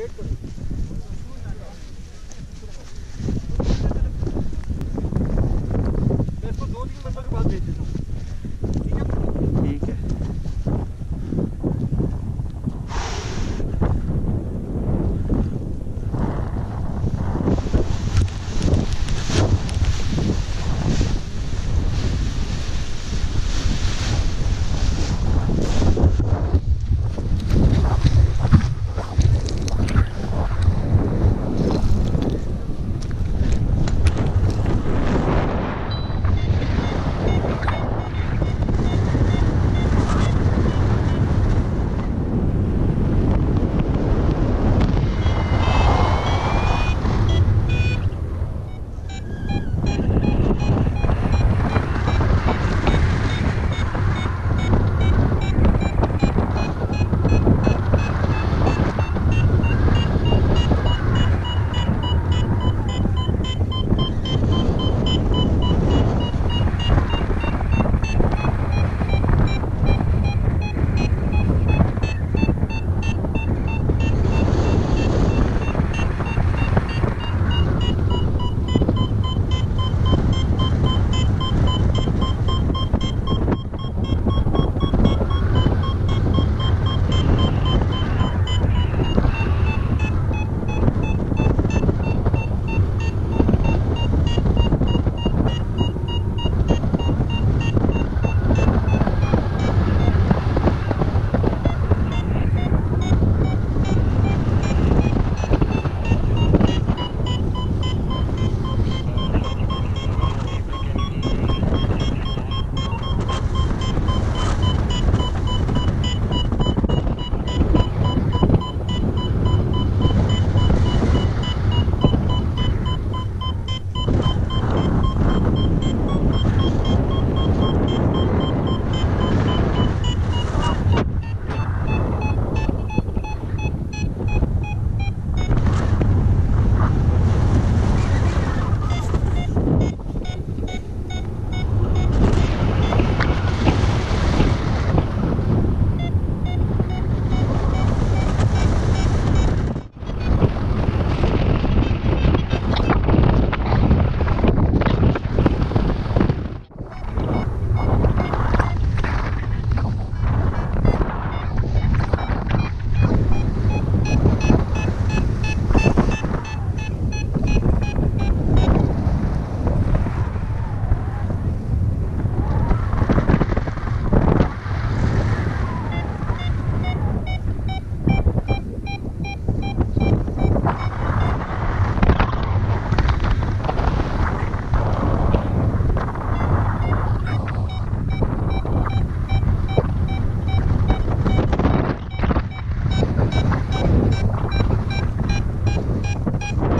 Wait ಕೊಡಿ Bye.